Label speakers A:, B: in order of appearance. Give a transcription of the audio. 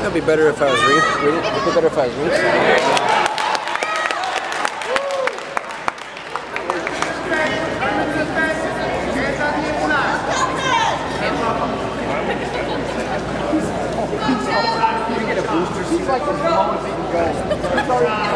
A: it'd be better if I was ring. Would it be better if I was ring?
B: Like the lowest he can go.